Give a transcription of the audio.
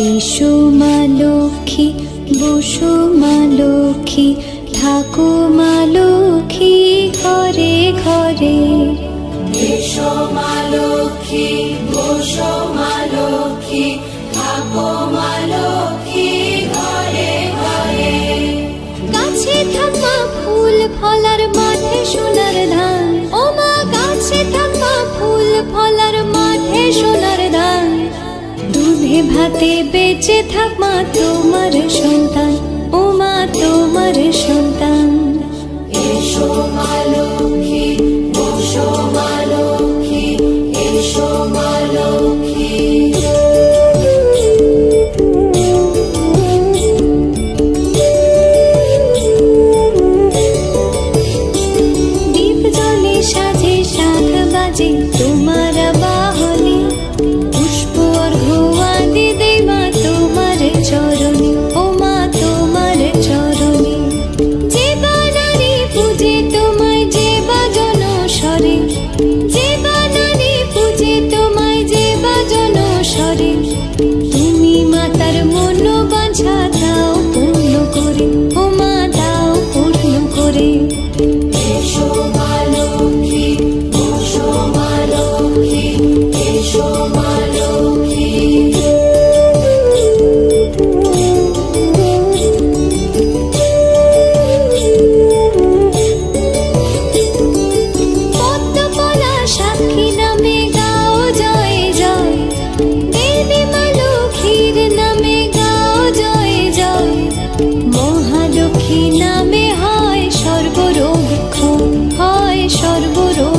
এসো মা লক্ষ্মী বসো মা লক্ষ্মী ঠাকুমা লক্ষ্মী ঘরে ঘরে ভাতে বেঁচে থাক মা তোমার সন্তান। ও মা তোমার সন্তান। এসো মা লক্ষ্মী, বসো মা শরীর পাখি নামে হয় সর্বরোগ হয় সর্বরোগ